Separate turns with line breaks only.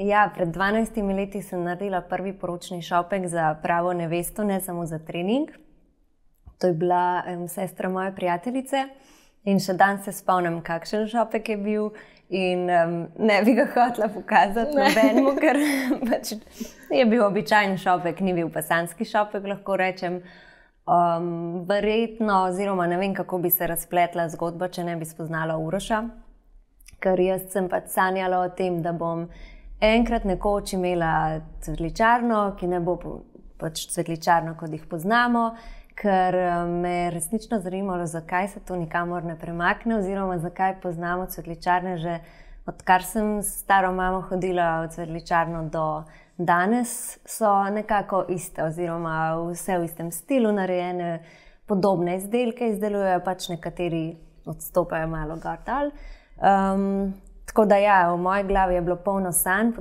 Ja, pred 12 leti sem naredila prvi poročni šopek za pravo nevesto, ne samo za trening. To je bila um, sestra moje prijateljice in še danes se spomnim, kakšen šopek je bil. In um, ne bi ga hotela pokazati nobenemu, ker pač je bil običajen šopek, ni bil pa sanski šopek, lahko rečem. Um, verjetno, oziroma ne vem, kako bi se razpletla zgodba, če ne bi spoznala Uroša. Ker jaz sem pač sanjala o tem, da bom enkrat nekoč imela cvetličarno, ki ne bo pač cvetličarno, kot jih poznamo, ker me je resnično zanimalo, zakaj se to nikamor ne premakne, oziroma zakaj poznamo cvetličarne že odkar sem s staro mamo hodila v cvetličarno do danes, so nekako iste, oziroma vse v istem stilu narejene, podobne izdelke izdelujejo, pač nekateri odstopajo malo gor dol. Um, tako da ja, v moji glavi je bilo polno sanj.